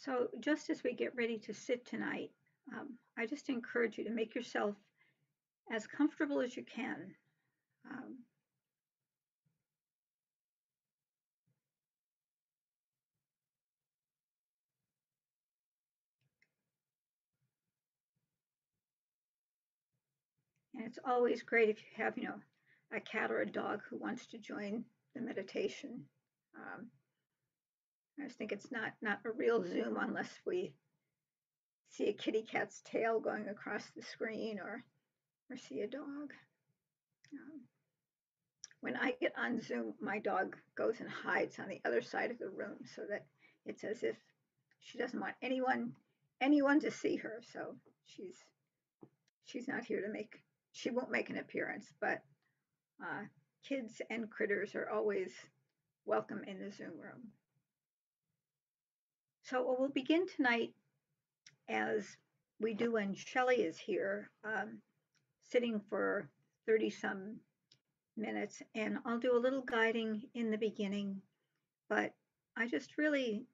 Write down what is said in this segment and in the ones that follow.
So just as we get ready to sit tonight, um, I just encourage you to make yourself as comfortable as you can. Um, and it's always great if you have, you know, a cat or a dog who wants to join the meditation. Um, I just think it's not not a real Zoom unless we see a kitty cat's tail going across the screen or or see a dog. Um, when I get on Zoom, my dog goes and hides on the other side of the room so that it's as if she doesn't want anyone anyone to see her. So she's she's not here to make she won't make an appearance, but uh, kids and critters are always welcome in the Zoom room. So we'll begin tonight as we do when Shelley is here, um, sitting for 30 some minutes, and I'll do a little guiding in the beginning, but I just really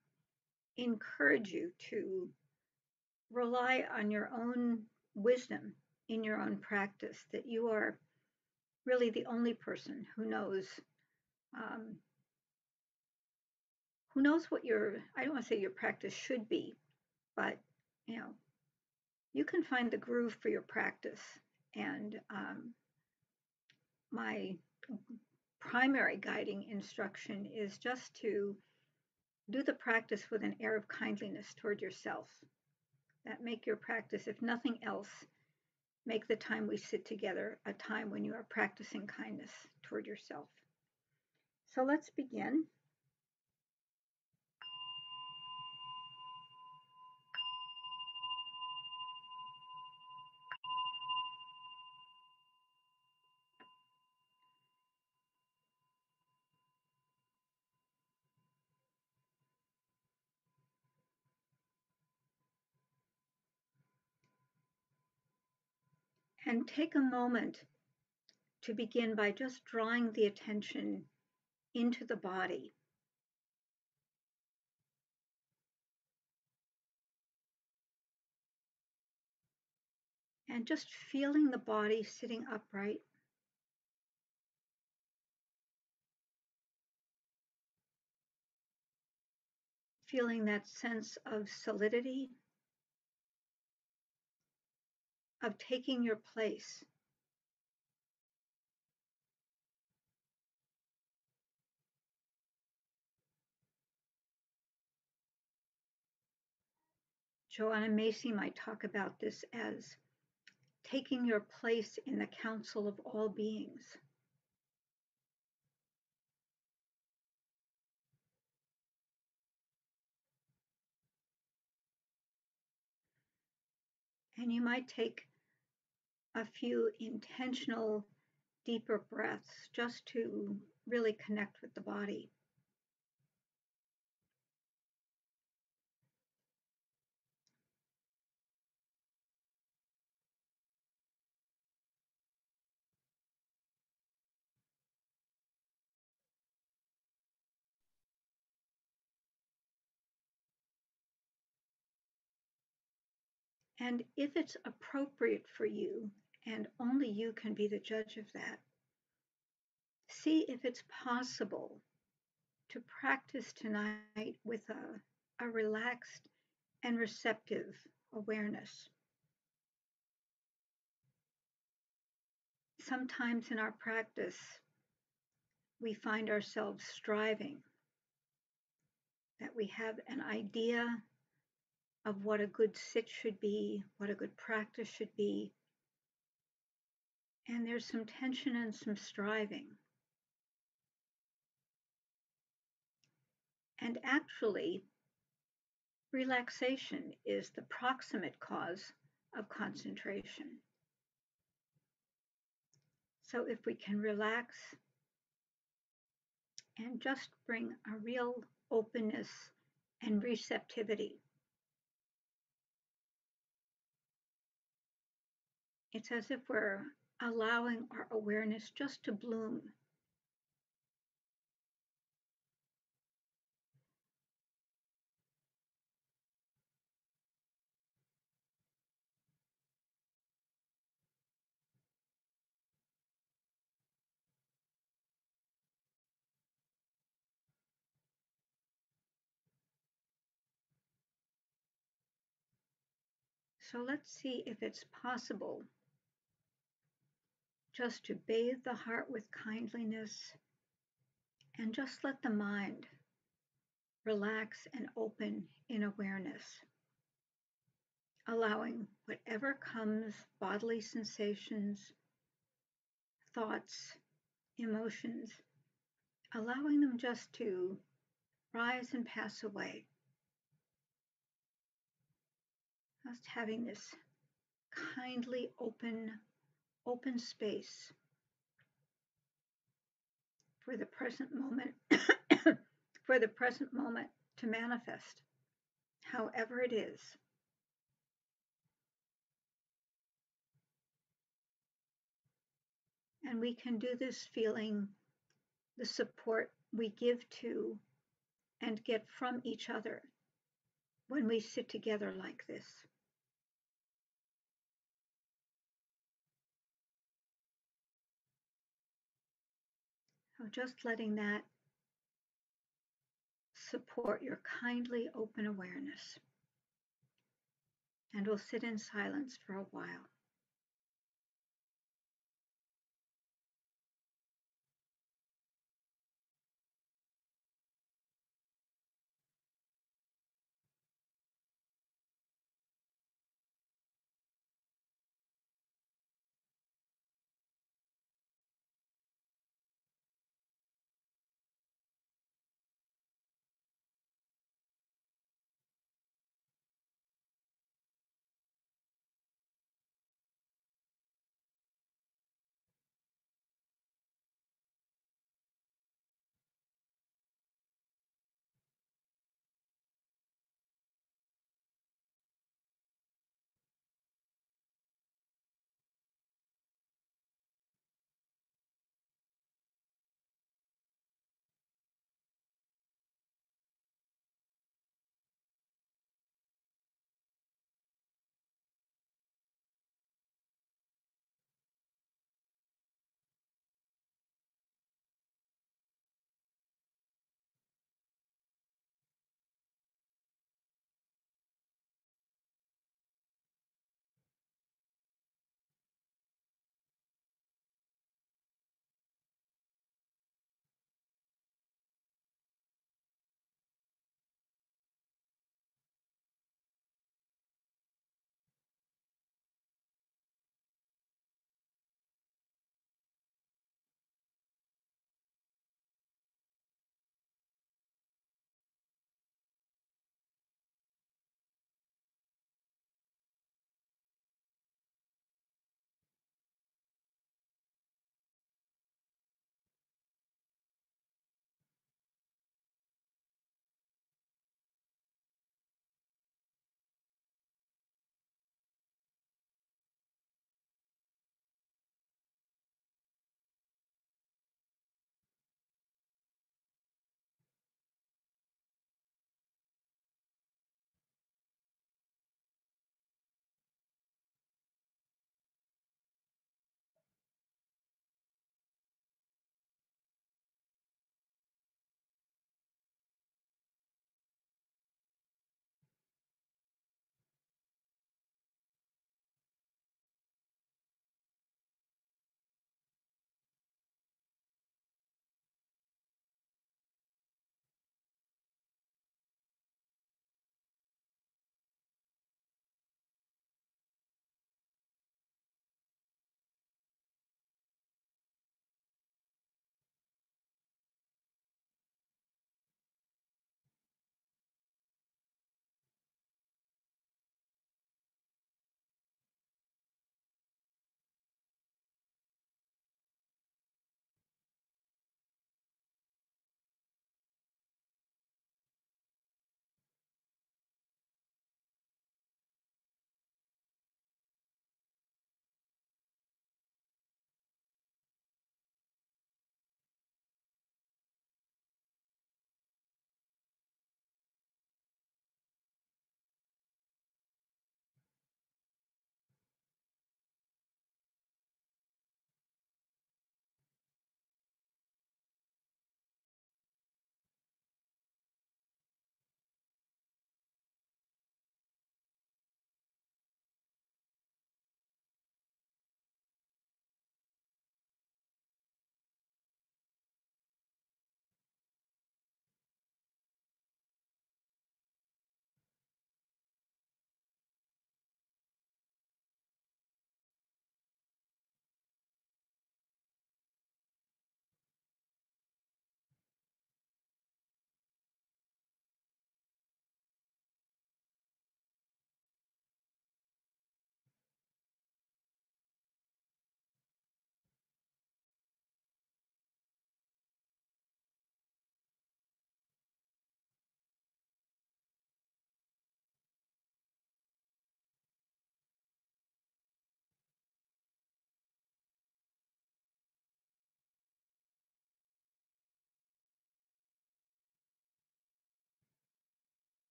encourage you to rely on your own wisdom in your own practice, that you are really the only person who knows um, who knows what your, I don't want to say your practice should be, but you know, you can find the groove for your practice. And um, my primary guiding instruction is just to do the practice with an air of kindliness toward yourself. That make your practice, if nothing else, make the time we sit together a time when you are practicing kindness toward yourself. So let's begin. And take a moment to begin by just drawing the attention into the body. And just feeling the body sitting upright. Feeling that sense of solidity of taking your place. Joanna Macy might talk about this as taking your place in the council of all beings. And you might take a few intentional, deeper breaths just to really connect with the body. And if it's appropriate for you, and only you can be the judge of that, see if it's possible to practice tonight with a, a relaxed and receptive awareness. Sometimes in our practice, we find ourselves striving, that we have an idea of what a good sit should be, what a good practice should be. And there's some tension and some striving. And actually, relaxation is the proximate cause of concentration. So if we can relax and just bring a real openness and receptivity It's as if we're allowing our awareness just to bloom. So let's see if it's possible just to bathe the heart with kindliness and just let the mind relax and open in awareness, allowing whatever comes bodily sensations, thoughts, emotions, allowing them just to rise and pass away. Just having this kindly open, open space for the present moment, for the present moment to manifest, however it is. And we can do this feeling the support we give to and get from each other when we sit together like this. Just letting that support your kindly open awareness. And we'll sit in silence for a while.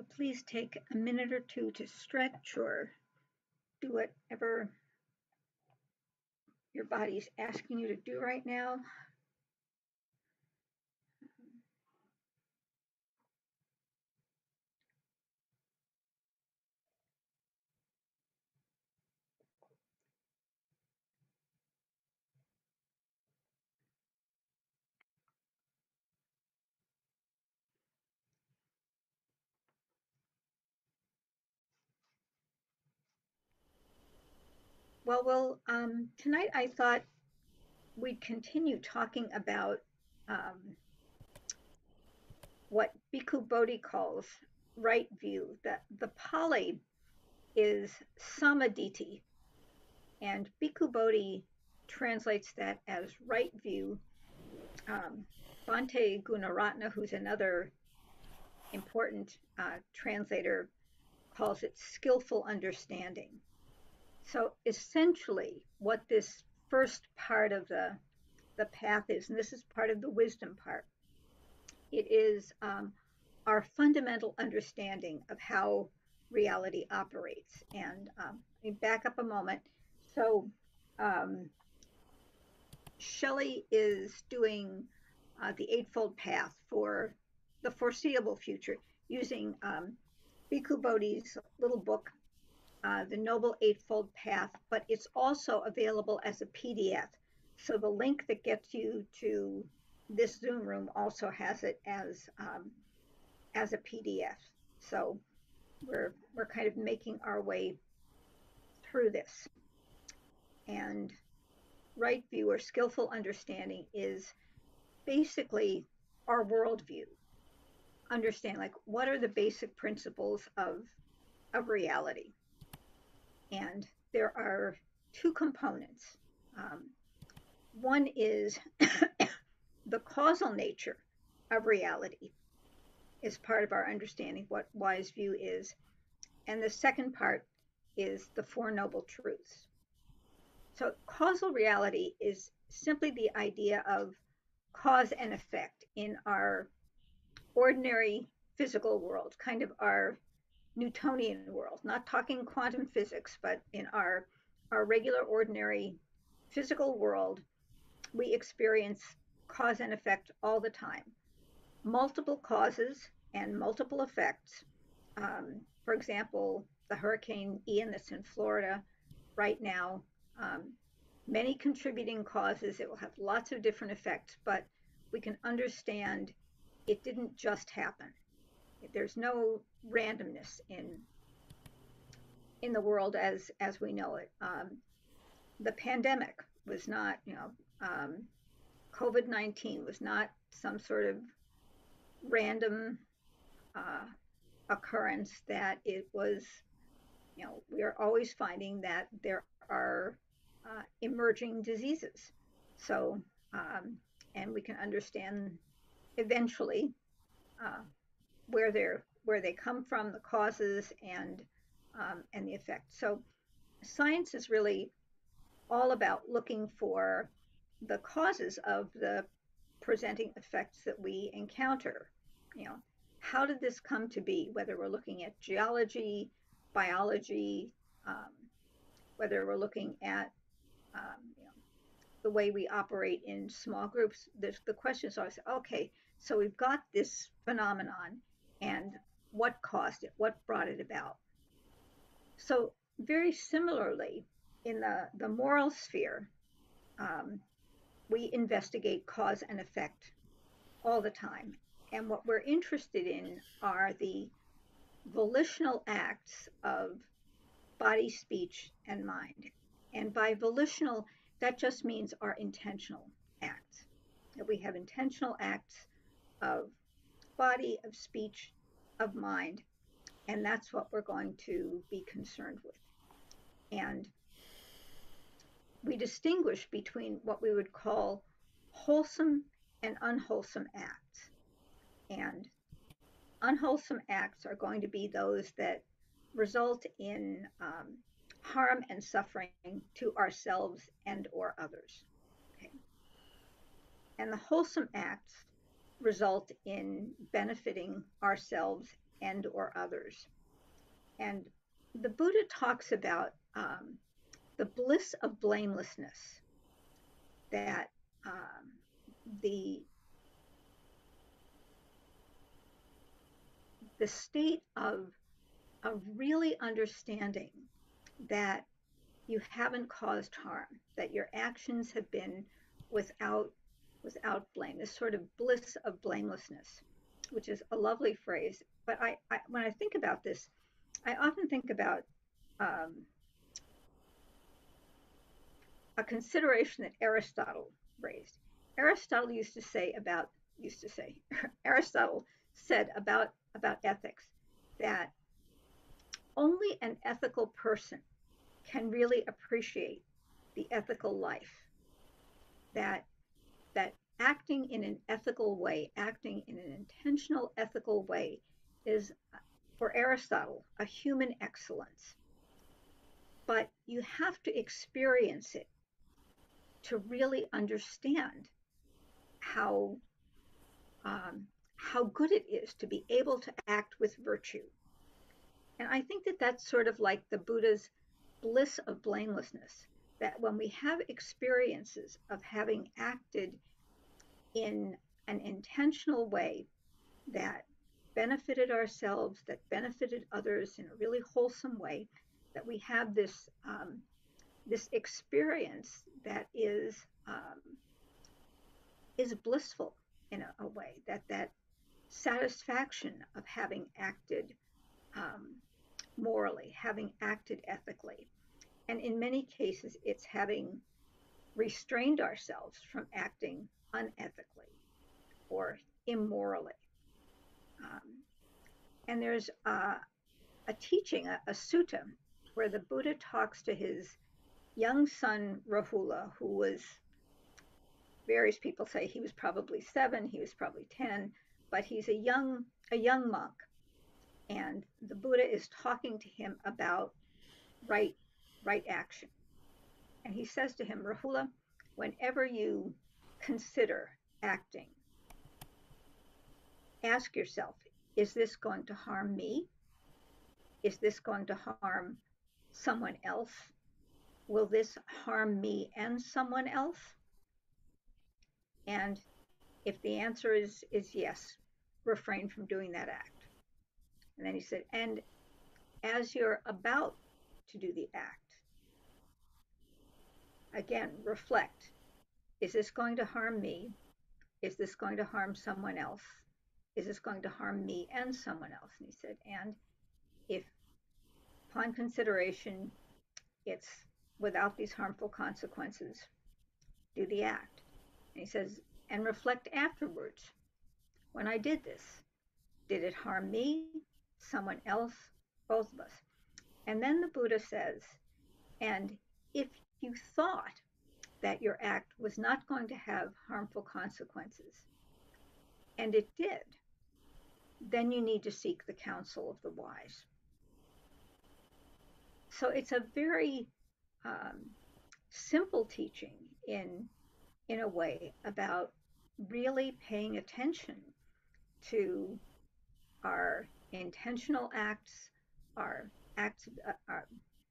So please take a minute or two to stretch or do whatever your body's asking you to do right now. Well, well, um, tonight I thought we'd continue talking about um, what Bhikkhu Bodhi calls right view. That the Pali is samma ditthi, and Bhikkhu Bodhi translates that as right view. Um, Bhante Gunaratana, who's another important uh, translator, calls it skillful understanding. So essentially, what this first part of the the path is, and this is part of the wisdom part, it is um, our fundamental understanding of how reality operates. And um, back up a moment. So um, Shelley is doing uh, the Eightfold Path for the foreseeable future using um, Bhikkhu Bodhi's little book, uh, the Noble Eightfold Path, but it's also available as a PDF. So the link that gets you to this Zoom room also has it as um, as a PDF. So we're we're kind of making our way through this. And right view or skillful understanding is basically our worldview. Understand like what are the basic principles of of reality and there are two components. Um, one is the causal nature of reality is part of our understanding what wise view is. And the second part is the Four Noble Truths. So, causal reality is simply the idea of cause and effect in our ordinary physical world, kind of our Newtonian world, not talking quantum physics, but in our, our regular, ordinary physical world, we experience cause and effect all the time. Multiple causes and multiple effects. Um, for example, the Hurricane Ian that's in Florida right now, um, many contributing causes. It will have lots of different effects, but we can understand it didn't just happen there's no randomness in in the world as as we know it. Um, the pandemic was not, you know, um, COVID nineteen was not some sort of random uh, occurrence. That it was, you know, we are always finding that there are uh, emerging diseases. So, um, and we can understand eventually uh, where they're where they come from, the causes, and um, and the effect. So science is really all about looking for the causes of the presenting effects that we encounter. You know, how did this come to be? Whether we're looking at geology, biology, um, whether we're looking at um, you know, the way we operate in small groups, the, the question is always, okay, so we've got this phenomenon, and what caused it, what brought it about. So, very similarly, in the, the moral sphere, um, we investigate cause and effect all the time. And what we're interested in are the volitional acts of body, speech, and mind. And by volitional, that just means our intentional acts. That we have intentional acts of body, of speech, of mind. And that's what we're going to be concerned with. And we distinguish between what we would call wholesome and unwholesome acts. And unwholesome acts are going to be those that result in um, harm and suffering to ourselves and or others. Okay. And the wholesome acts result in benefiting ourselves and or others. And the Buddha talks about um, the bliss of blamelessness that um, the the state of of really understanding that you haven't caused harm, that your actions have been without without blame, this sort of bliss of blamelessness, which is a lovely phrase. But I, I when I think about this, I often think about um, a consideration that Aristotle raised. Aristotle used to say about used to say Aristotle said about about ethics that only an ethical person can really appreciate the ethical life that that acting in an ethical way acting in an intentional ethical way is for aristotle a human excellence but you have to experience it to really understand how um, how good it is to be able to act with virtue. And I think that that's sort of like the Buddha's bliss of blamelessness, that when we have experiences of having acted in an intentional way that benefited ourselves, that benefited others in a really wholesome way, that we have this um, this experience that is um, is blissful in a, a, way that that satisfaction of having acted um, morally, having acted ethically. And in many cases, it's having restrained ourselves from acting unethically or immorally. Um, and there's a, a teaching, a, a, sutta, where the Buddha talks to his young son Rahula, who was, various people say he was probably seven, he was probably 10, but he's a young a young monk and the buddha is talking to him about right right action. And he says to him rahula whenever you consider acting ask yourself is this going to harm me? Is this going to harm someone else? Will this harm me and someone else? And if the answer is is yes refrain from doing that act. And then he said, and as you're about to do the act, again, reflect is this going to harm me? Is this going to harm someone else? Is this going to harm me and someone else? And he said, and if upon consideration it's without these harmful consequences, do the act. And he says, and reflect afterwards when I did this? Did it harm me, someone else, both of us? And then the Buddha says, and if you thought that your act was not going to have harmful consequences, and it did, then you need to seek the counsel of the wise. So it's a very um, simple teaching in in a way about really paying attention to our intentional acts, our acts, uh, our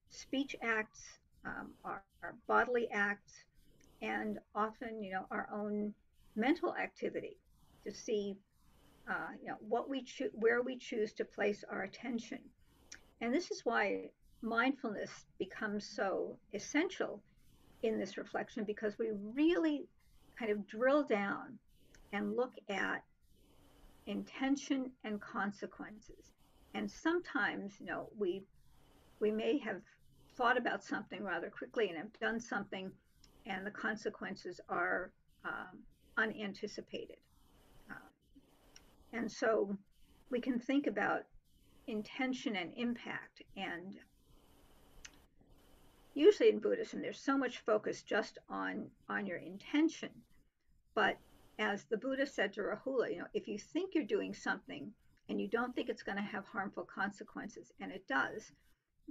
speech acts, um, our, our, bodily acts, and often, you know, our own mental activity to see, uh, you know, what we choose, where we choose to place our attention. And this is why mindfulness becomes so essential in this reflection because we really kind of drill down and look at intention and consequences. And sometimes, you know, we we may have thought about something rather quickly and have done something, and the consequences are um, unanticipated. Um, and so we can think about intention and impact. And usually in Buddhism, there's so much focus just on on your intention, but as the Buddha said to Rahula, you know, if you think you're doing something and you don't think it's going to have harmful consequences, and it does,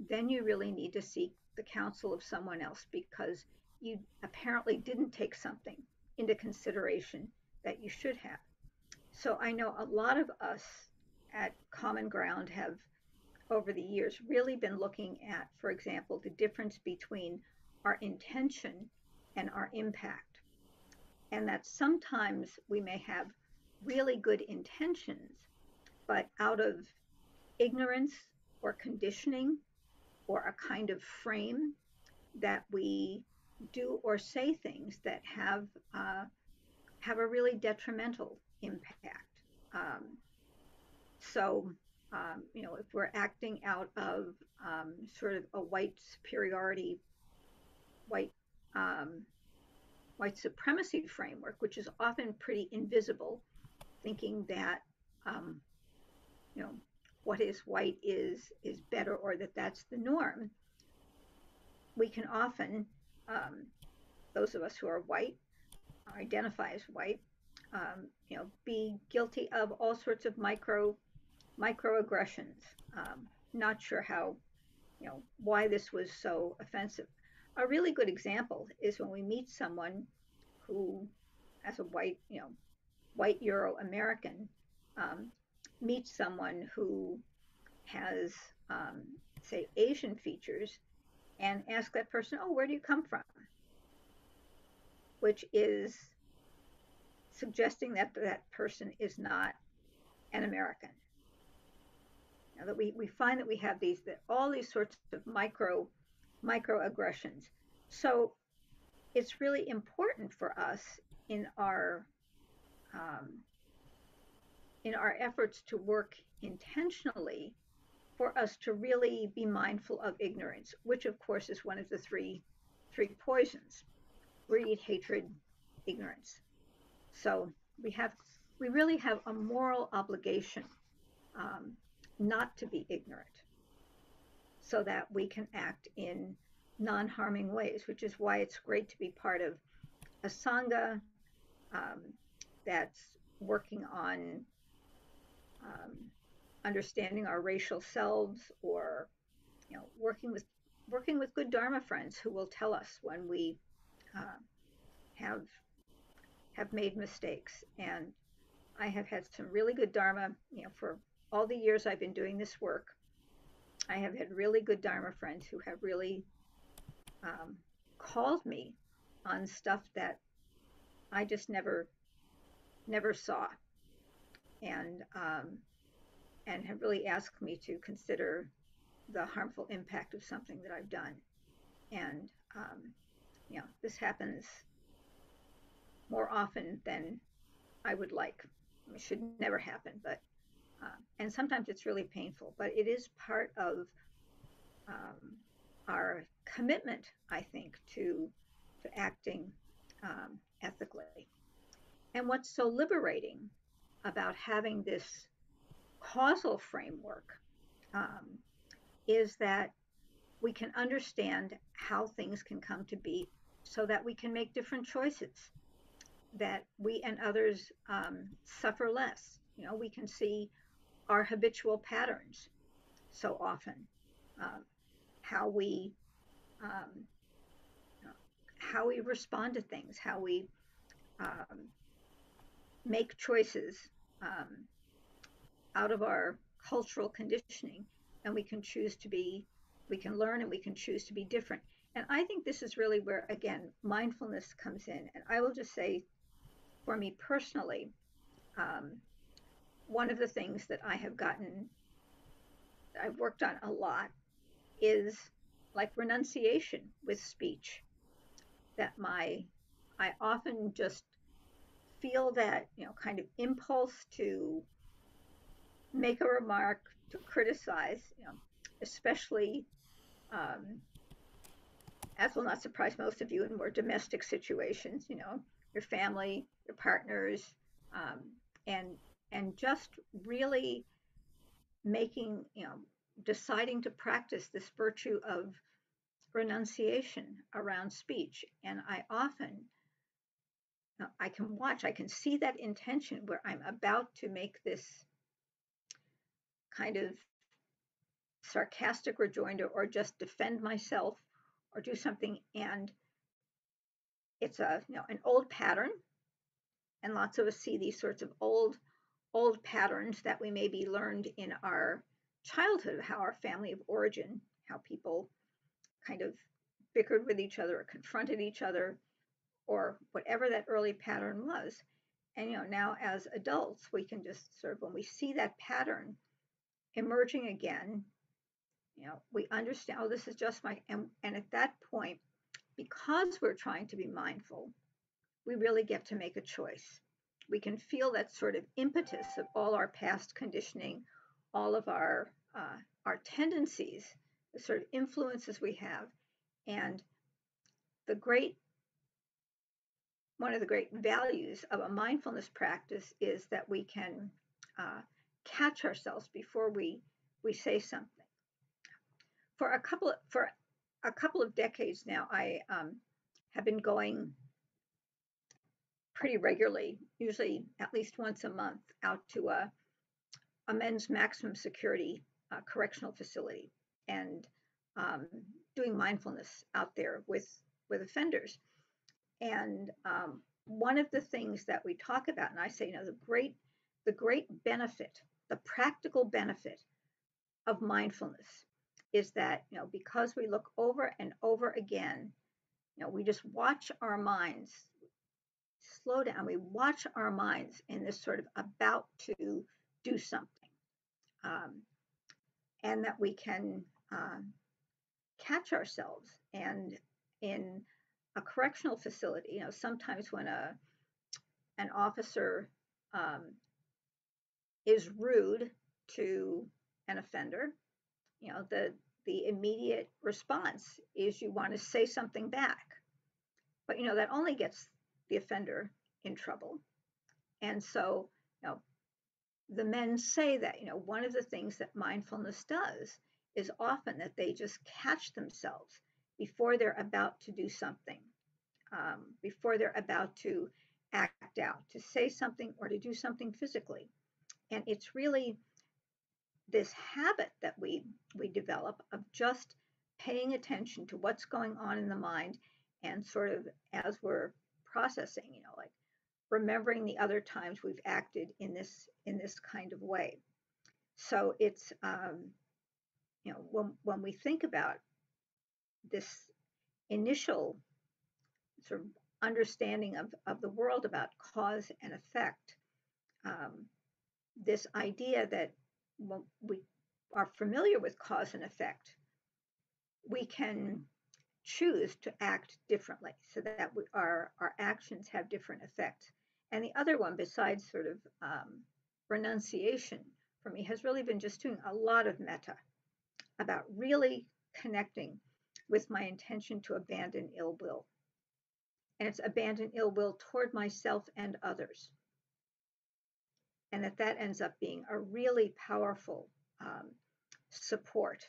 then you really need to seek the counsel of someone else because you apparently didn't take something into consideration that you should have. So I know a lot of us at Common Ground have, over the years, really been looking at, for example, the difference between our intention and our impact. And that sometimes we may have really good intentions, but out of ignorance or conditioning or a kind of frame that we do or say things that have uh, have a really detrimental impact. Um, so, um, you know, if we're acting out of um, sort of a white superiority, white um, white supremacy framework, which is often pretty invisible, thinking that um, you know what is white is is better or that that's the norm. We can often, um, those of us who are white, identify as white, um, you know, be guilty of all sorts of micro microaggressions. Um, not sure how, you know, why this was so offensive. A really good example is when we meet someone who, as a white, you know, white Euro American, um, meets someone who has, um, say, Asian features, and ask that person, "Oh, where do you come from?" Which is suggesting that that person is not an American. Now that we, we find that we have these that all these sorts of micro microaggressions. So it's really important for us in our um, in our efforts to work intentionally for us to really be mindful of ignorance, which of course is one of the three three poisons: greed, hatred, ignorance. So we have, we really have a moral obligation um, not to be ignorant so that we can act in non-harming ways, which is why it's great to be part of a Sangha um, that's working on um, understanding our racial selves or you know working with working with good dharma friends who will tell us when we uh, have have made mistakes. And I have had some really good Dharma, you know, for all the years I've been doing this work. I have had really good Dharma friends who have really um, called me on stuff that I just never, never saw, and um, and have really asked me to consider the harmful impact of something that I've done. And um, you know, this happens more often than I would like. It should never happen, but uh, and sometimes it's really painful. But it is part of um, our commitment, I think, to to acting um, ethically. And what's so liberating about having this causal framework um, is that we can understand how things can come to be so that we can make different choices that we and others um, suffer less. You know, we can see our habitual patterns so often, um, how we um, how we respond to things, how we um, make choices um, out of our cultural conditioning, and we can choose to be, we can learn, and we can choose to be different. And I think this is really where, again, mindfulness comes in. And I will just say for me personally, um, one of the things that I have gotten, I've worked on a lot, is like renunciation with speech. That my, I often just feel that, you know, kind of impulse to make a remark, to criticize, you know, especially, um, as will not surprise most of you in more domestic situations, you know, your family, your partners, um, and and just really making you know deciding to practice this virtue of renunciation around speech. And I often I can watch, I can see that intention where I'm about to make this kind of sarcastic rejoinder or just defend myself or do something. And it's a you know an old pattern, and lots of us see these sorts of old old patterns that we maybe learned in our childhood, how our family of origin, how people kind of bickered with each other or confronted each other or whatever that early pattern was. And you know, now as adults, we can just sort of when we see that pattern emerging again, you know, we understand, oh, this is just my and, and at that point, because we're trying to be mindful, we really get to make a choice. We can feel that sort of impetus of all our past conditioning, all of our uh, our tendencies, the sort of influences we have, and the great one of the great values of a mindfulness practice is that we can uh, catch ourselves before we we say something. For a couple of, for a couple of decades now, I um, have been going pretty regularly, usually at least once a month, out to a, a men's maximum security uh, correctional facility and um, doing mindfulness out there with with offenders. And um, one of the things that we talk about, and I say, you know, the great the great benefit, the practical benefit of mindfulness is that you know because we look over and over again, you know, we just watch our minds slow down. We watch our minds in this sort of about to do something, um, and that we can um, catch ourselves. And in a correctional facility, you know, sometimes when a an officer um, is rude to an offender, you know, the the immediate response is you want to say something back. But you know, that only gets the offender in trouble. And so, you know, the men say that, you know, one of the things that mindfulness does is often that they just catch themselves before they're about to do something, um, before they're about to act out, to say something or to do something physically. And it's really this habit that we we develop of just paying attention to what's going on in the mind and sort of as we're processing, you know, like remembering the other times we've acted in this in this kind of way. So it's um, you know when when we think about this initial sort of understanding of, of the world about cause and effect, um, this idea that when we are familiar with cause and effect, we can choose to act differently so that we, our, our actions have different effects. And the other one, besides sort of um, renunciation for me, has really been just doing a lot of metta about really connecting with my intention to abandon ill will. And it's abandon ill will toward myself and others. And that that ends up being a really powerful um, support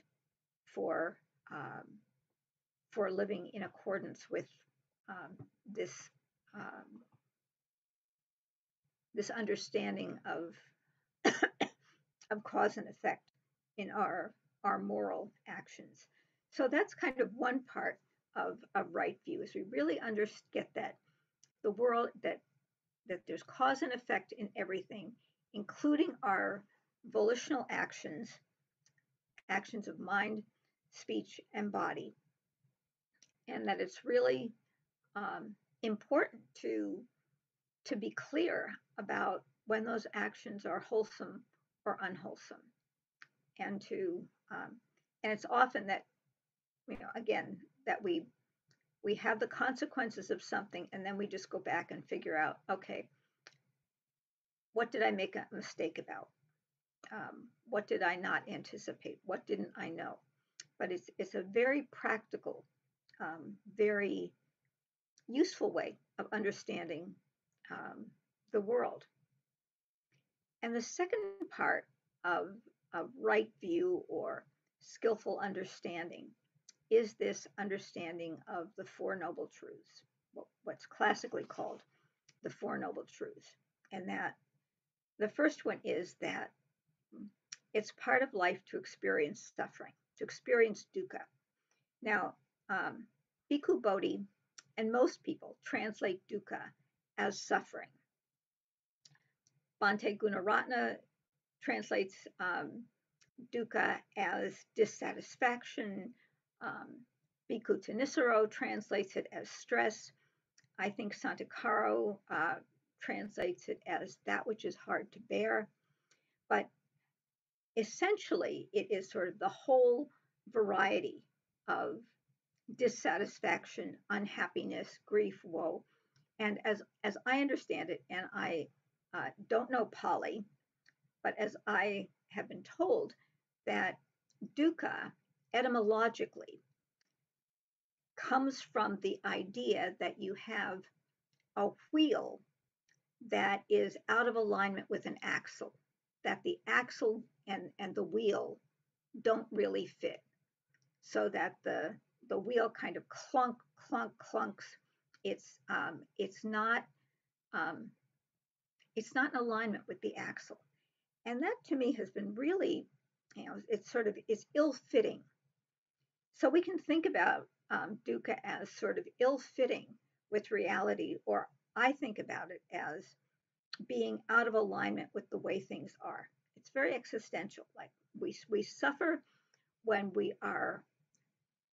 for um, for living in accordance with um, this um, this understanding of of cause and effect in our our moral actions. So that's kind of one part of, of right view is we really under, get that the world that that there's cause and effect in everything, including our volitional actions, actions of mind, speech, and body, and that it's really um, important to to be clear about when those actions are wholesome or unwholesome, and to um, and it's often that you know again that we we have the consequences of something and then we just go back and figure out okay what did i make a mistake about? Um, what did i not anticipate? What didn't i know? But it's it's a very practical um, very useful way of understanding um, the world. And the second part of, of right view or skillful understanding is this understanding of the Four Noble Truths, what's classically called the Four Noble Truths. And that the first one is that it's part of life to experience suffering, to experience dukkha. Now, um, Bhikkhu Bodhi and most people translate dukkha as suffering. Bhante Gunaratana translates um, dukkha as dissatisfaction. Um, Bhikkhu translates it as stress. I think Santikaro uh, translates it as that which is hard to bear. But essentially, it is sort of the whole variety of dissatisfaction, unhappiness, grief, woe. And as, as I understand it, and I uh, don't know Pali, but as I have been told, that dukkha etymologically comes from the idea that you have a wheel that is out of alignment with an axle, that the axle and, and the wheel don't really fit, so that the the wheel kind of clunk, clunk, clunks. It's um, it's not um, it's not in alignment with the axle, and that to me has been really, you know, it's sort of is ill-fitting. So we can think about um, dukkha as sort of ill-fitting with reality, or I think about it as being out of alignment with the way things are. It's very existential. Like we we suffer when we are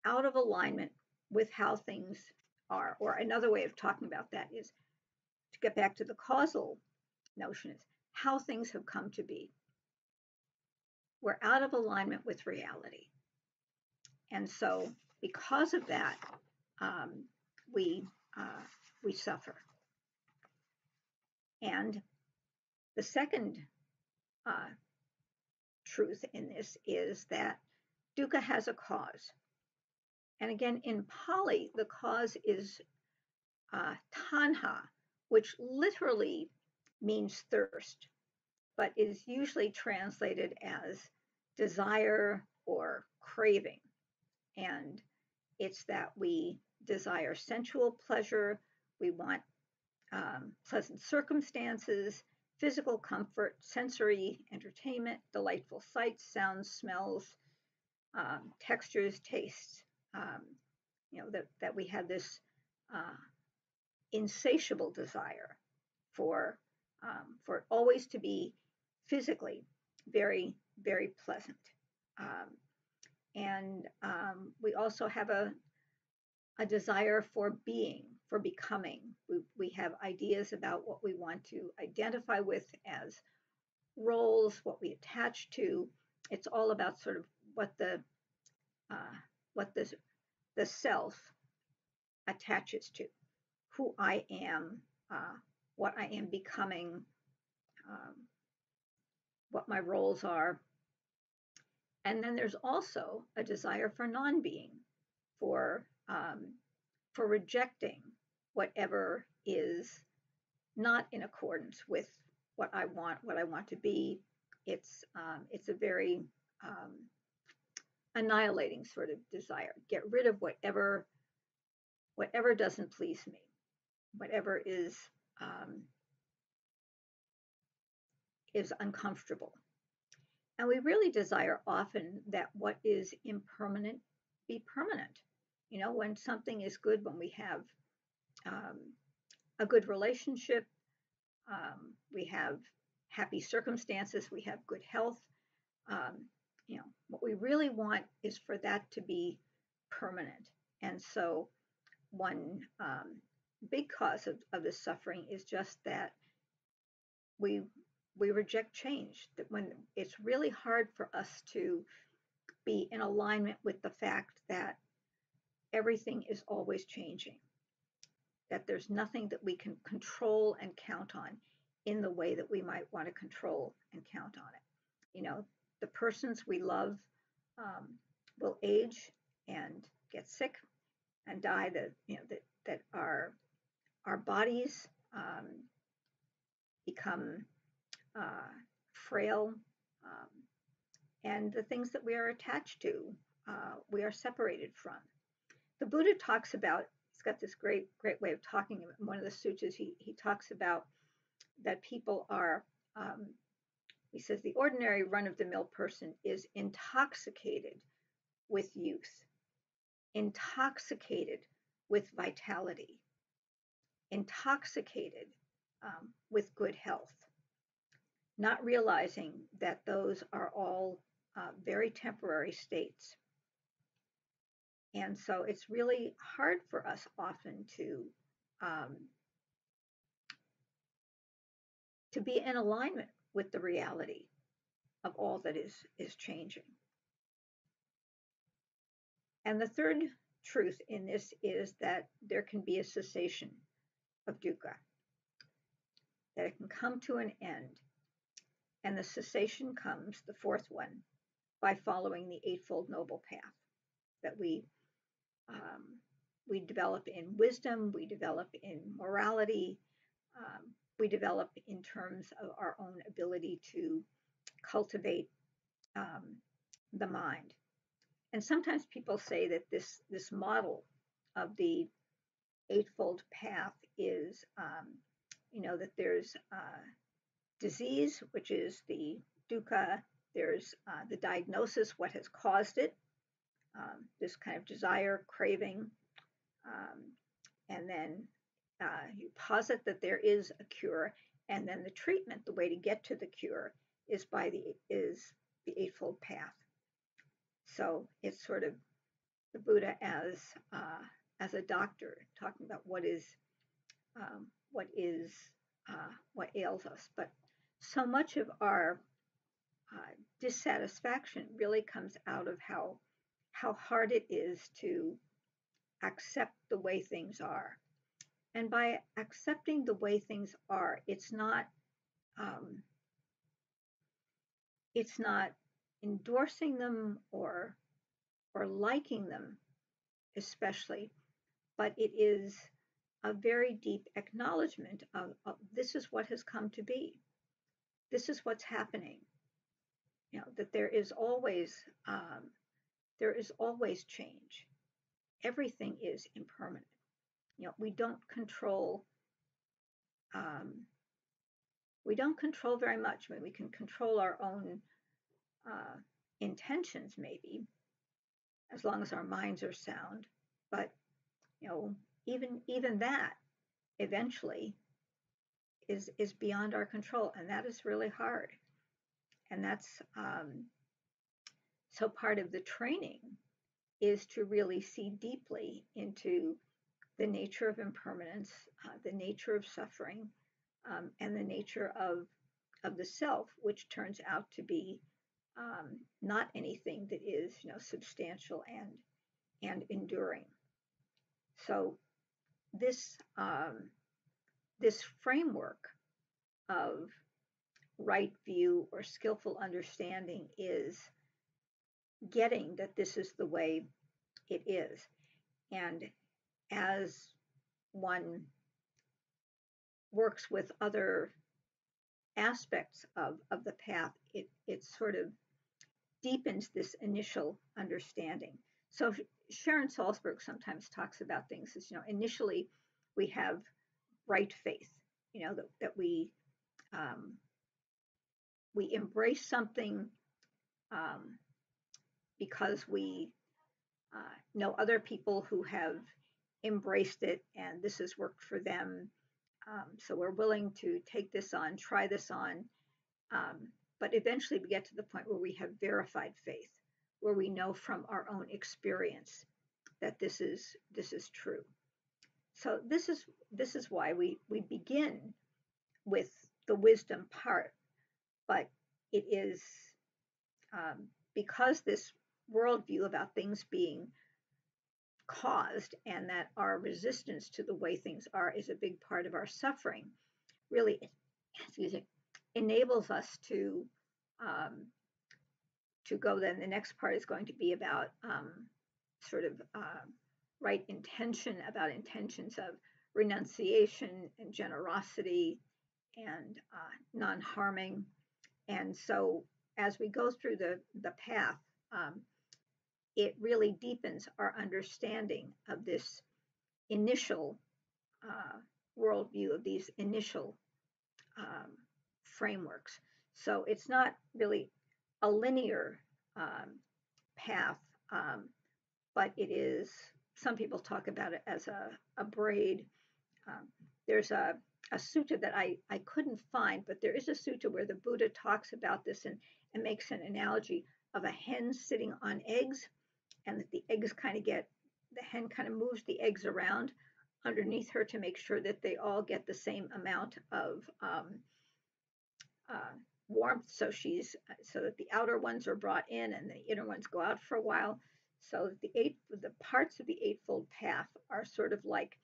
out of alignment with how things are. Or another way of talking about that is to get back to the causal notion is how things have come to be. We're out of alignment with reality. And so because of that, um, we, uh, we suffer. And the second uh, truth in this is that dukkha has a cause. And again, in Pali, the cause is uh, tanha, which literally means thirst, but is usually translated as desire or craving. And it's that we desire sensual pleasure, we want um, pleasant circumstances, physical comfort, sensory entertainment, delightful sights, sounds, smells, um, textures, tastes um, you know, that, that we have this uh, insatiable desire for, um, for always to be physically very, very pleasant. Um, and um, we also have a, a desire for being, for becoming. We, we have ideas about what we want to identify with as roles, what we attach to. It's all about sort of what the uh, what the, the self attaches to, who I am, uh, what I am becoming, um, what my roles are. And then there's also a desire for non-being, for um, for rejecting whatever is not in accordance with what I want, what I want to be. It's um, it's a very um, annihilating sort of desire. Get rid of whatever whatever doesn't please me, whatever is um, is uncomfortable. And we really desire often that what is impermanent be permanent. You know, when something is good, when we have um, a good relationship, um, we have happy circumstances, we have good health, um, you know, what we really want is for that to be permanent. And so one um, big cause of, of the suffering is just that we we reject change that when it's really hard for us to be in alignment with the fact that everything is always changing that there's nothing that we can control and count on in the way that we might want to control and count on it you know the persons we love um, will age and get sick and die. That you know that that our our bodies um, become uh, frail, um, and the things that we are attached to, uh, we are separated from. The Buddha talks about. He's got this great great way of talking. In one of the sutras, he he talks about that people are um, he says the ordinary run of the mill person is intoxicated with youth, intoxicated with vitality, intoxicated um, with good health. Not realizing that those are all uh, very temporary states. And so it's really hard for us often to um, to be in alignment with the reality of all that is is changing. And the third truth in this is that there can be a cessation of dukkha, that it can come to an end. And the cessation comes, the fourth one, by following the Eightfold Noble Path that we um, we develop in wisdom, we develop in morality, um, we develop in terms of our own ability to cultivate um, the mind. And sometimes people say that this this model of the eightfold path is, um, you know, that there's uh, disease, which is the dukkha. There's uh, the diagnosis, what has caused it, um, this kind of desire, craving, um, and then uh, you posit that there is a cure, and then the treatment, the way to get to the cure, is by the is the eightfold path. So it's sort of the Buddha as uh, as a doctor talking about what is um, what is uh, what ails us. But so much of our uh, dissatisfaction really comes out of how how hard it is to accept the way things are. And by accepting the way things are, it's not um, it's not endorsing them or or liking them especially but it is a very deep acknowledgement of, of, this is what has come to be this is what's happening. You know that there is always um, there is always change. Everything is impermanent. You know we don't control um, we don't control very much. I mean, we can control our own uh, intentions maybe as long as our minds are sound but you know even even that eventually is is beyond our control and that is really hard and that's um, so part of the training is to really see deeply into the nature of impermanence uh, the nature of suffering um, and the nature of of the self which turns out to be um, not anything that is you know substantial and and enduring. So this um, this framework of right view or skillful understanding is getting that this is the way it is. And as one works with other aspects of, of the path, it, it sort of deepens this initial understanding. So Sharon Salzberg sometimes talks about things as, you know, initially we have right faith, you know, that, that we um, we embrace something um, because we uh, know other people who have embraced it and this has worked for them. Um, so we're willing to take this on, try this on. Um, but eventually we get to the point where we have verified faith, where we know from our own experience that this is this is true. So this is this is why we we begin with the wisdom part, but it is um, because this worldview about things being caused and that our resistance to the way things are is a big part of our suffering really excuse me enables us to um, to go then the next part is going to be about um, sort of uh, right intention about intentions of renunciation and generosity and uh, non-harming and so as we go through the the path um, it really deepens our understanding of this initial uh, worldview of these initial um, frameworks. So it's not really a linear um, path, um, but it is, some people talk about it as a, a braid. Um, there's a, a sutta that I, I couldn't find, but there is a sutta where the Buddha talks about this and, and makes an analogy of a hen sitting on eggs and that the eggs kind of get, the hen kind of moves the eggs around underneath her to make sure that they all get the same amount of um, uh, warmth. So she's, so that the outer ones are brought in and the inner ones go out for a while. So the eight, the parts of the Eightfold Path are sort of like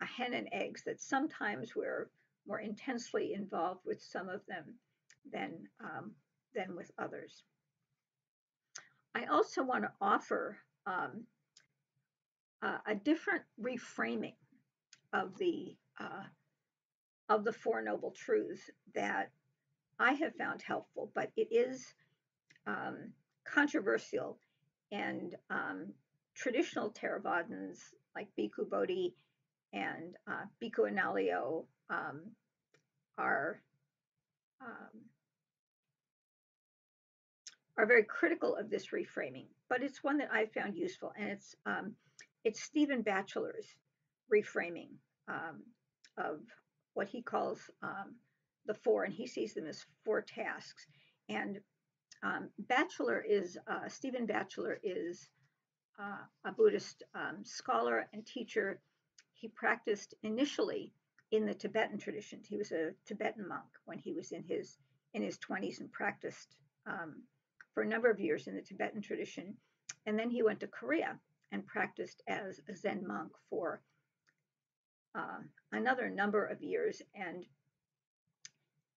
a hen and eggs that sometimes we're more intensely involved with some of them than, um, than with others. I also want to offer um, a different reframing of the uh, of the Four Noble Truths that I have found helpful, but it is um, controversial, and um, traditional Theravadins like Bhikkhu Bodhi and uh, Bhikkhu Analayo um, are um, are very critical of this reframing, but it's one that I found useful, and it's um, it's Stephen Batchelor's reframing um, of what he calls um, the four, and he sees them as four tasks. And um, Batchelor is uh, Stephen Batchelor is uh, a Buddhist um, scholar and teacher. He practiced initially in the Tibetan tradition. He was a Tibetan monk when he was in his in his 20s and practiced um, for a number of years in the Tibetan tradition. And then he went to Korea and practiced as a Zen monk for uh, another number of years and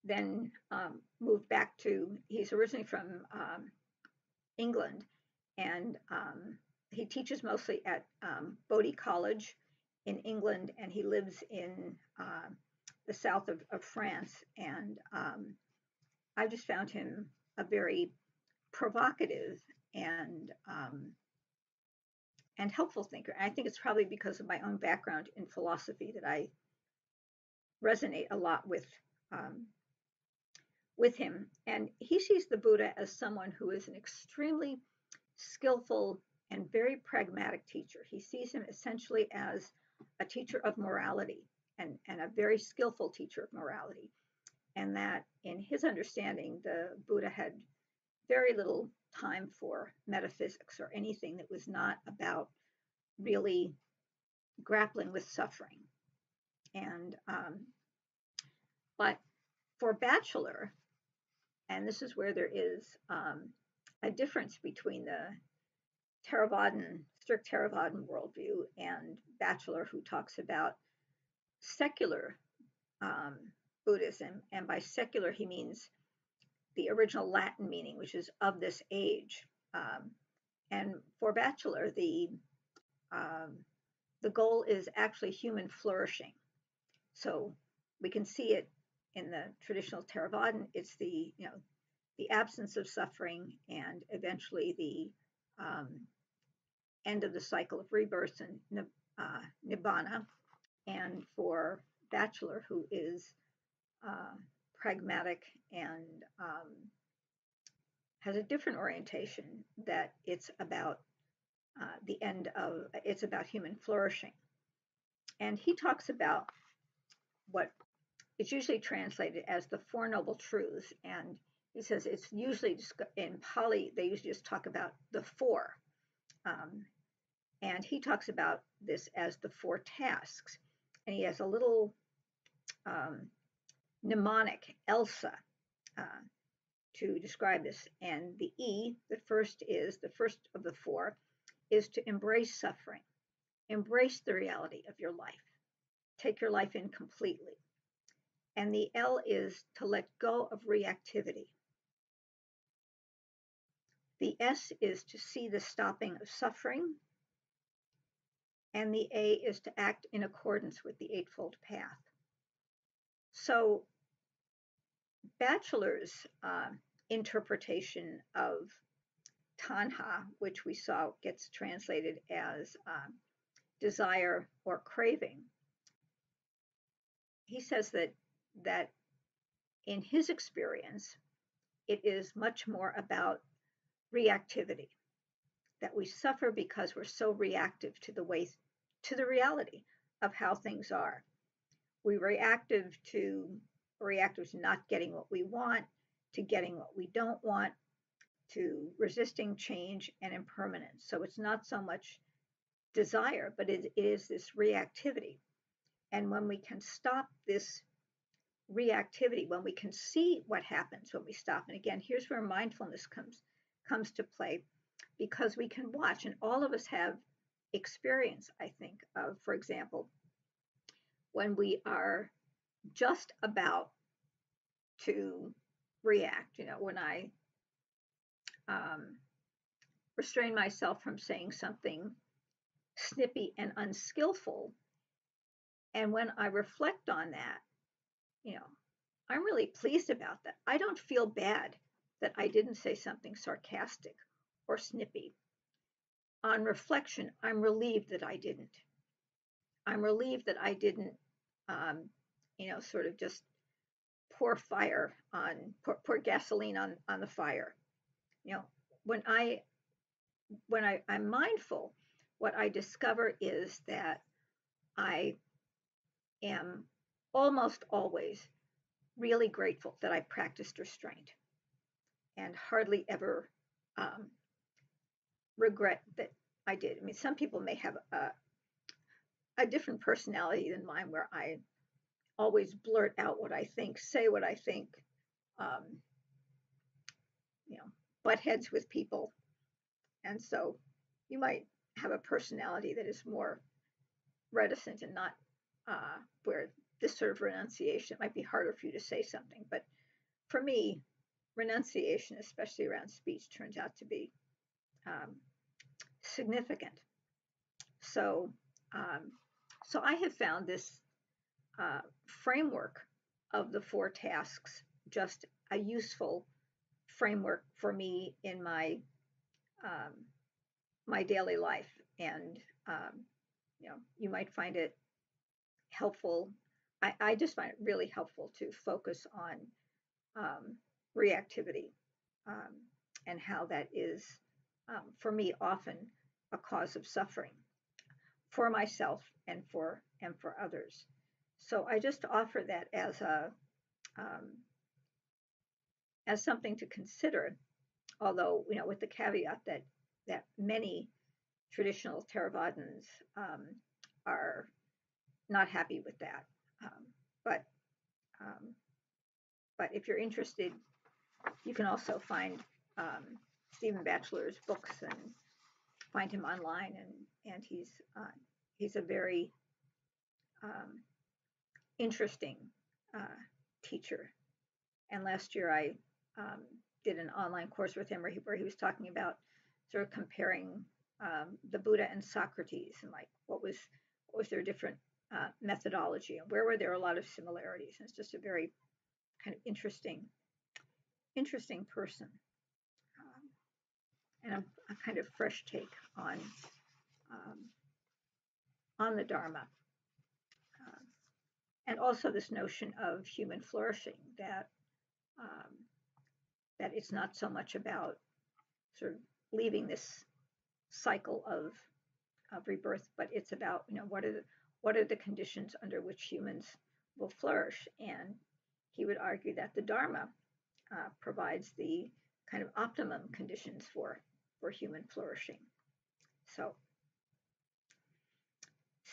then um, moved back to, he's originally from um, England and um, he teaches mostly at um, Bodhi College in England and he lives in uh, the south of, of France. And I just found him a very provocative and and helpful thinker. And I think it's probably because of my own background in philosophy that I resonate a lot with um, with him. And he sees the Buddha as someone who is an extremely skillful and very pragmatic teacher. He sees him essentially as a teacher of morality and, and a very skillful teacher of morality. And that in his understanding, the Buddha had very little time for metaphysics or anything that was not about really grappling with suffering. And, um, but for Batchelor, and this is where there is um, a difference between the Theravadan, strict Theravadan worldview and Batchelor, who talks about secular um, Buddhism. And by secular, he means the original Latin meaning, which is of this age. Um, and for Batchelor, the um, the goal is actually human flourishing. So we can see it in the traditional Theravadan. It's the you know the absence of suffering and eventually the um, end of the cycle of rebirth and uh, nibbana. And for Batchelor, who is uh, pragmatic and um, has a different orientation that it's about uh, the end of it's about human flourishing and he talks about what is usually translated as the four noble truths and he says it's usually in pali they usually just talk about the four um, and he talks about this as the four tasks and he has a little um, mnemonic, ELSA, uh, to describe this. And the E, the first is, the first of the four, is to embrace suffering, embrace the reality of your life, take your life in completely. And the L is to let go of reactivity. The S is to see the stopping of suffering. And the A is to act in accordance with the Eightfold Path. So Batchelor's uh, interpretation of tanha, which we saw gets translated as uh, desire or craving, he says that that in his experience, it is much more about reactivity. That we suffer because we're so reactive to the way to the reality of how things are. we reactive to reactive to not getting what we want, to getting what we don't want, to resisting change and impermanence. So it's not so much desire, but it, it is this reactivity. And when we can stop this reactivity, when we can see what happens when we stop, and again, here's where mindfulness comes comes to play, because we can watch, and all of us have experience, I think, of, for example, when we are just about to react. You know, when I um, restrain myself from saying something snippy and unskillful. And when I reflect on that, you know, I'm really pleased about that. I don't feel bad that I didn't say something sarcastic or snippy. On reflection, I'm relieved that I didn't. I'm relieved that I didn't, um, you know, sort of just pour fire on, pour, pour gasoline on, on the fire. You know, when I, when I, I'm mindful, what I discover is that I am almost always really grateful that I practiced restraint and hardly ever um, regret that I did. I mean, some people may have a, a different personality than mine where I always blurt out what I think, say what I think, um, you know, butt heads with people. And so you might have a personality that is more reticent and not uh, where this sort of renunciation, it might be harder for you to say something. But for me, renunciation, especially around speech, turns out to be um, significant. So, um, so I have found this uh, framework of the four tasks just a useful framework for me in my um, my daily life, and um, you know, you might find it helpful. I, I just find it really helpful to focus on um, reactivity um, and how that is, um, for me, often a cause of suffering for myself and for and for others. So I just offer that as a um, as something to consider, although you know with the caveat that that many traditional Theravadins um, are not happy with that. Um, but um, but if you're interested, you can also find um, Stephen Batchelor's books and find him online, and and he's uh, he's a very um, interesting uh, teacher. And last year I um, did an online course with him where he, where he was talking about sort of comparing um, the Buddha and Socrates and like what was what was their different uh, methodology and where were there a lot of similarities. And it's just a very kind of interesting interesting person um, and a, a, kind of fresh take on um, on the Dharma. Uh, and also this notion of human flourishing that um, that it's not so much about sort of leaving this cycle of of rebirth, but it's about you know what are the what are the conditions under which humans will flourish, and he would argue that the Dharma uh, provides the kind of optimum conditions for for human flourishing. So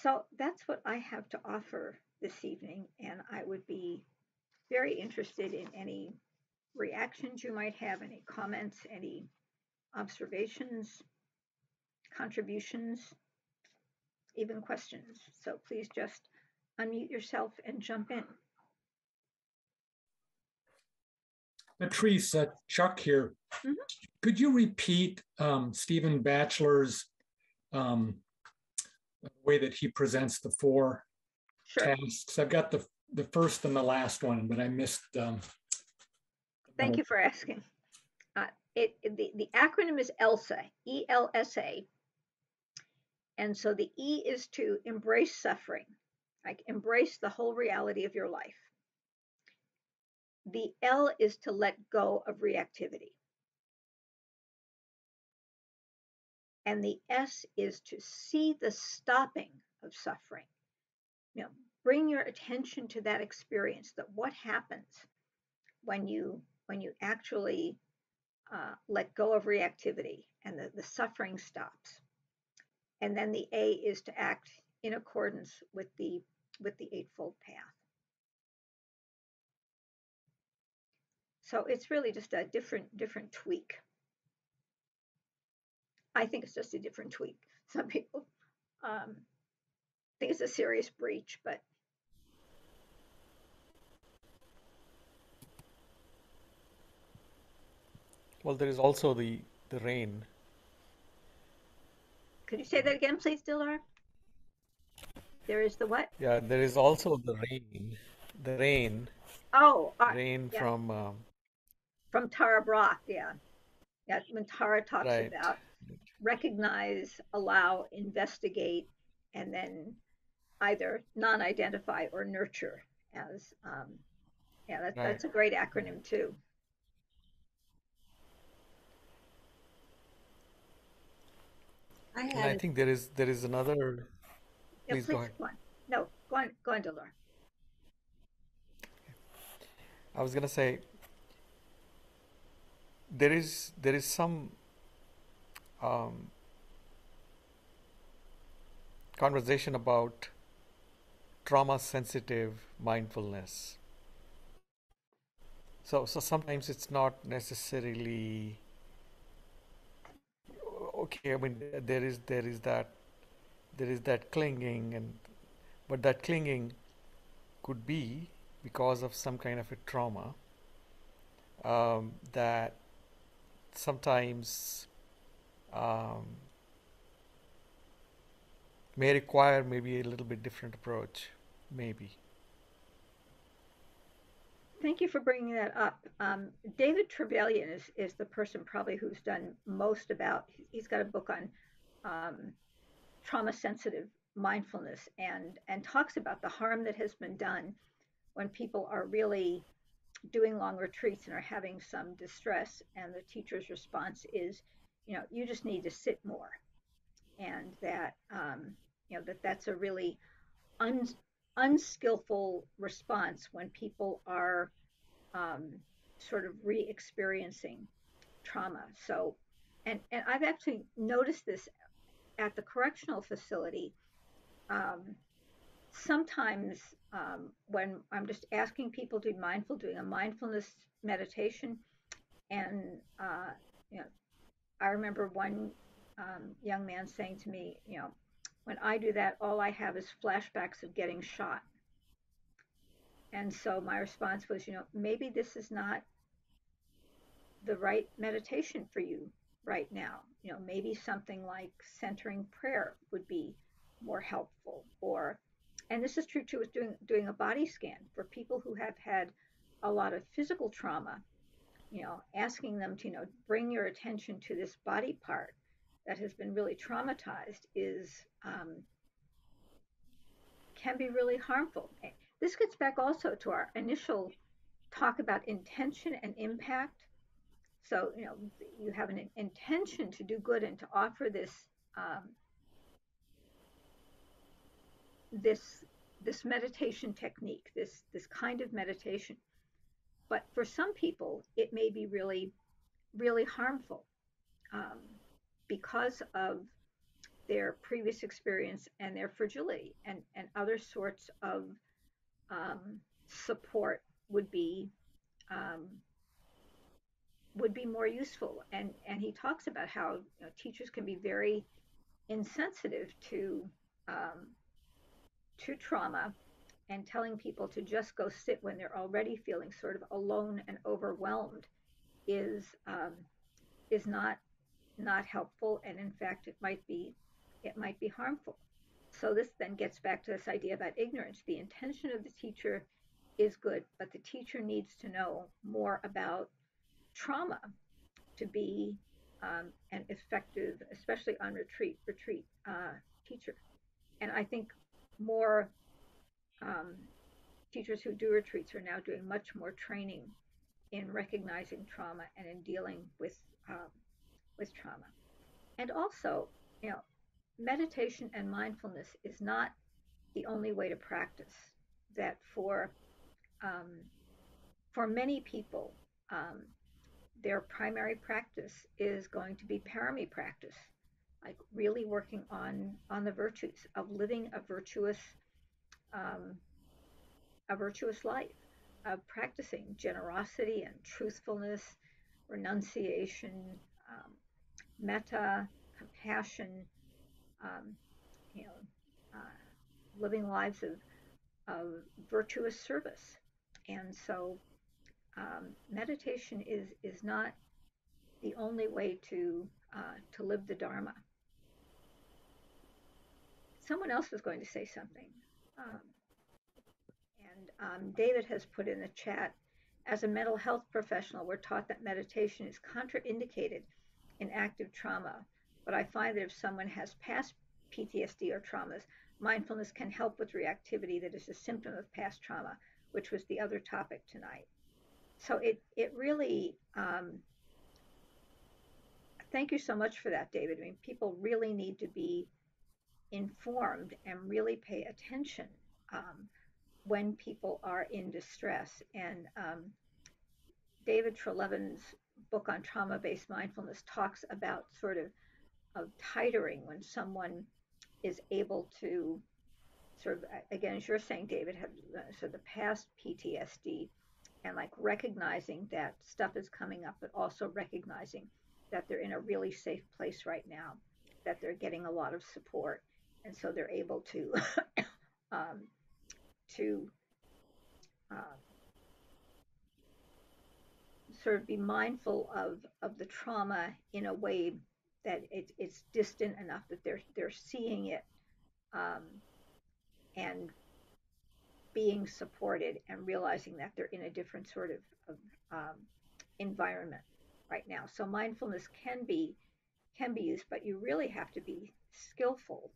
so that's what I have to offer this evening, and I would be very interested in any reactions you might have, any comments, any observations, contributions, even questions. So please just unmute yourself and jump in. Patrice, uh, Chuck here. Mm-hmm. Could you repeat um, Stephen Batchelor's um, way that he presents the four sure. tasks? I've got the the first and the last one, but I missed. Um, Thank you for asking it, the, the acronym is ELSA, E L S A. And so the E is to embrace suffering, like embrace the whole reality of your life. The L is to let go of reactivity. And the S is to see the stopping of suffering. You know, bring your attention to that experience that what happens when you when you actually uh, let go of reactivity and the, the suffering stops and then the a is to act in accordance with the with the eightfold path. So it's really just a different different tweak. I think it's just a different tweak. Some people um, think it's a serious breach but Well, there is also the the rain. Could you say that again, please, Dilar? There is the what? Yeah, there is also the rain. The rain. Oh, uh, rain yeah. from um, from Tara Brach, yeah. Yeah, when Tara talks right. about recognize, allow, investigate, and then either non-identify or nurture as um, yeah, that, Right. that's a great acronym too. I And I think there is there is another. Yeah, Please go ahead. go on. No, go on, go on, Dilar. I was gonna say there is there is some um, conversation about trauma sensitive mindfulness. So so sometimes it's not necessarily okay. I mean there is there is that there is that clinging and but that clinging could be because of some kind of a trauma um, that sometimes um, may require maybe a little bit different approach maybe Thank you for bringing that up. Um, David Treleaven is, is the person probably who's done most about, he's got a book on um, trauma sensitive mindfulness and, and talks about the harm that has been done when people are really doing long retreats and are having some distress. And the teacher's response is, you know, you just need to sit more. And that, um, you know, that that's a really un, unskillful response when people are um, sort of re-experiencing trauma. So, and and I've actually noticed this at the correctional facility. Um, sometimes um, when I'm just asking people to be mindful, doing a mindfulness meditation, and uh, you know, I remember one um, young man saying to me, you know, when I do that, all I have is flashbacks of getting shot. And so my response was, you know, maybe this is not the right meditation for you right now. You know, maybe something like centering prayer would be more helpful. Or, and this is true too with doing doing a body scan for people who have had a lot of physical trauma. You know, asking them to you know bring your attention to this body part that has been really traumatized is um, can be really harmful. This gets back also to our initial talk about intention and impact. So, you know, you have an intention to do good and to offer this um, this this meditation technique, this this kind of meditation. But for some people, it may be really, really harmful um, because of their previous experience and their fragility and, and other sorts of um, support would be um, would be more useful. And and he talks about how you know, teachers can be very insensitive to um, to trauma and telling people to just go sit when they're already feeling sort of alone and overwhelmed is um, is not not helpful and in fact it might be it might be harmful. So this then gets back to this idea about ignorance. The intention of the teacher is good but the teacher needs to know more about trauma to be um, an effective especially on retreat retreat uh, teacher. And i think more um, teachers who do retreats are now doing much more training in recognizing trauma and in dealing with um, with trauma and also you know meditation and mindfulness is not the only way to practice. That for um, for many people, um, their primary practice is going to be parami practice, like really working on on the virtues of living a virtuous um, a virtuous life, of practicing generosity and truthfulness, renunciation, um, metta, compassion, um, you know, uh, living lives of, of virtuous service. And so um, meditation is, is not the only way to, uh, to live the Dharma. Someone else was going to say something. Um, and um, David has put in the chat as a mental health professional, we're taught that meditation is contraindicated in active trauma. But I find that if someone has past PTSD or traumas, mindfulness can help with reactivity that is a symptom of past trauma, which was the other topic tonight. So it it really um, thank you so much for that, David. I mean, people really need to be informed and really pay attention um, when people are in distress. And um, David Treleaven's book on trauma-based mindfulness talks about sort of of titering when someone is able to sort of again as you're saying david have uh, sort the past ptsd and like recognizing that stuff is coming up but also recognizing that they're in a really safe place right now that they're getting a lot of support and so they're able to um, to uh, sort of be mindful of of the trauma in a way that it, it's distant enough that they're they're seeing it um, and being supported and realizing that they're in a different sort of, of um, environment right now. So mindfulness can be can be used, but you really have to be skillful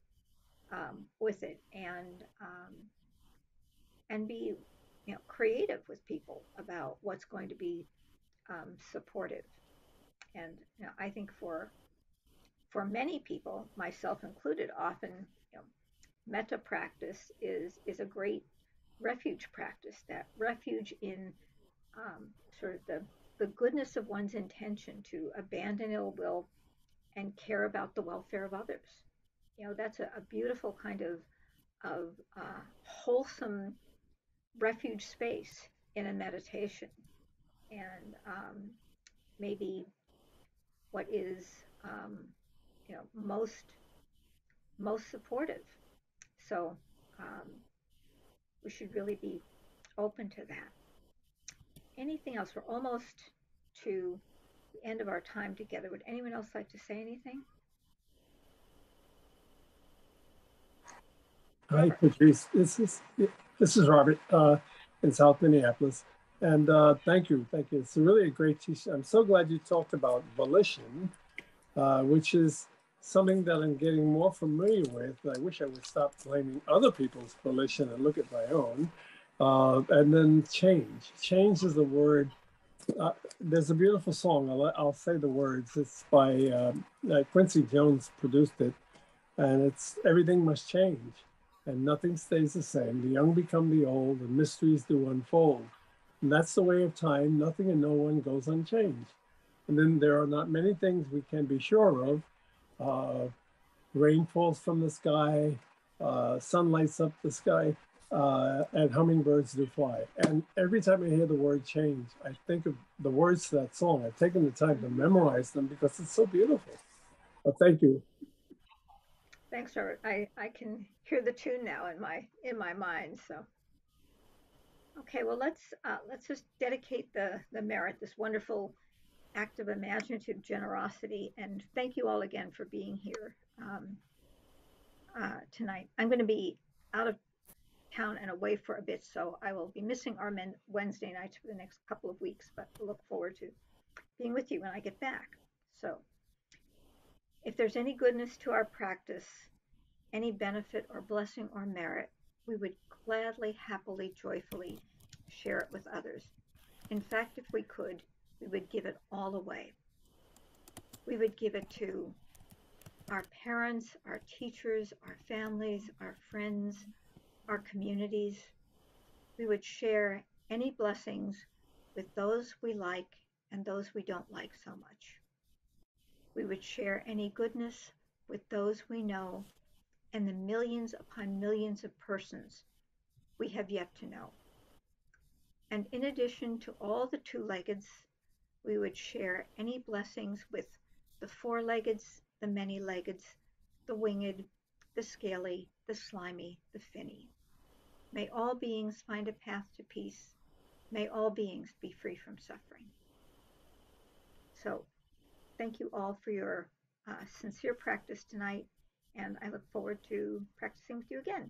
um, with it and um, and be you know creative with people about what's going to be um, supportive. And you know, I think for for many people, myself included, often you know, metta practice is is a great refuge practice. That refuge in um, sort of the the goodness of one's intention to abandon ill will and care about the welfare of others. You know, that's a, a beautiful kind of of uh, wholesome refuge space in a meditation, and um, maybe what is um, you know most most supportive. So um, we should really be open to that. Anything else? We're almost to the end of our time together. Would anyone else like to say anything? Hi, Patrice. This is this is Robert uh, in South Minneapolis, and uh, thank you, thank you. It's really a great teaching. I'm so glad you talked about volition, uh, which is something that I'm getting more familiar with. I wish I would stop blaming other people's volition and look at my own. Uh, and then change. Change is the word. Uh, there's a beautiful song. I'll, I'll, say the words. It's by um, uh, Quincy Jones produced it, and it's everything must change, and nothing stays the same. The young become the old, and mysteries do unfold. And that's the way of time. Nothing and no one goes unchanged. And then there are not many things we can be sure of, uh, rain falls from the sky, uh, sun lights up the sky, uh, and hummingbirds do fly. And every time I hear the word change, I think of the words to that song. I've taken the time to memorize them because it's so beautiful. But thank you. Thanks, Robert. I, I can hear the tune now in my in my mind. So, okay, well let's uh, let's just dedicate the the merit, this wonderful act of imaginative generosity. And thank you all again for being here um, uh, tonight. I'm going to be out of town and away for a bit, so I will be missing our men Wednesday nights for the next couple of weeks, but look forward to being with you when I get back. So if there's any goodness to our practice, any benefit or blessing or merit, we would gladly, happily, joyfully share it with others. In fact, if we could, we would give it all away. We would give it to our parents, our teachers, our families, our friends, our communities. We would share any blessings with those we like and those we don't like so much. We would share any goodness with those we know and the millions upon millions of persons we have yet to know. And in addition to all the two leggeds, we would share any blessings with the four leggeds, the many leggeds, the winged, the scaly, the slimy, the finny. May all beings find a path to peace. May all beings be free from suffering. So, thank you all for your uh, sincere practice tonight, and I look forward to practicing with you again.